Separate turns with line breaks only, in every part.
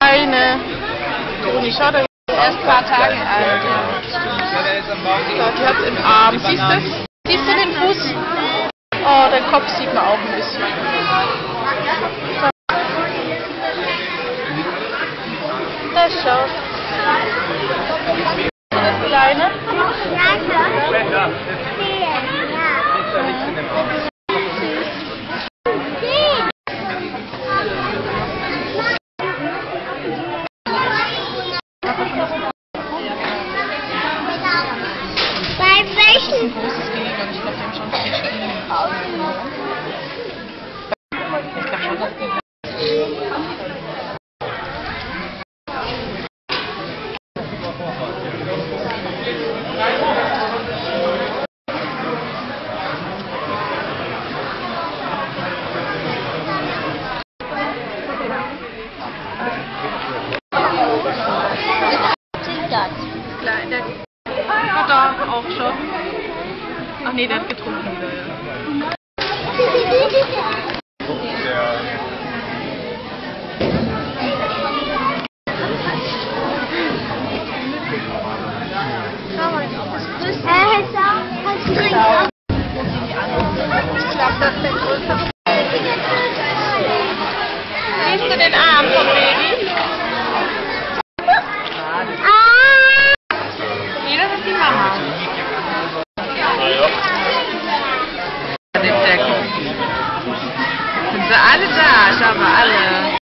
Eine. Toni, schau dir
erst ein paar Tage an.
So, die hat im Arm. Siehst du? Siehst du den Fuß? Oh, den Kopf sieht man auch ein bisschen. Das schaut kleine.
Bei welchen?
Großes Gehege und ich glaube, die haben schon vier Stunden. Ich glaube schon, dass die auch schon. Ach nee, der hat getrunken wieder, ja. Siehst du den Arm vom Baby?
Ah!
Nee, das ist die Mama. Den Jack. Sind sie alle mal, alle.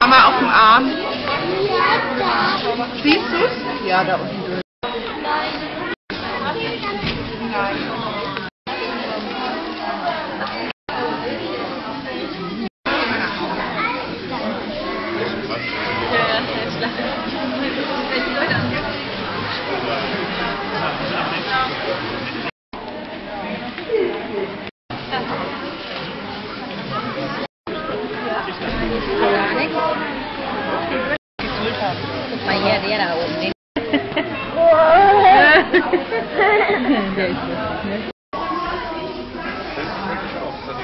Mama auf dem Arm. Siehst du's? Ja, da unten.
Der da oben. Ne?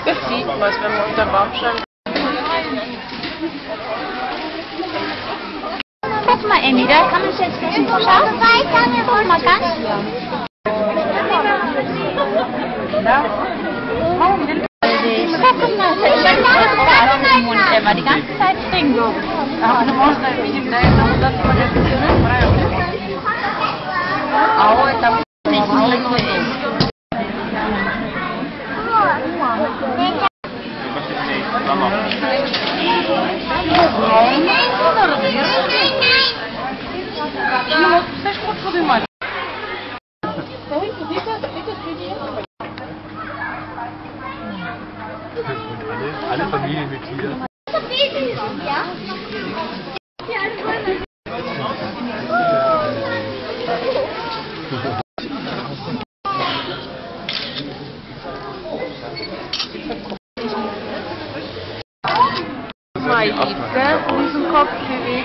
Das sieht man, wenn man unter Baumstamm.
Guck mal, Emmy, da kann man es jetzt wissen. Schau, guck mal ganz. Guck mal, ich hab das thing goes. Возможно, видим, да, это удастся полезный
сюжет, правильно. А ой,
там Alle Familienmitglieder.
麦
子，用这个头去。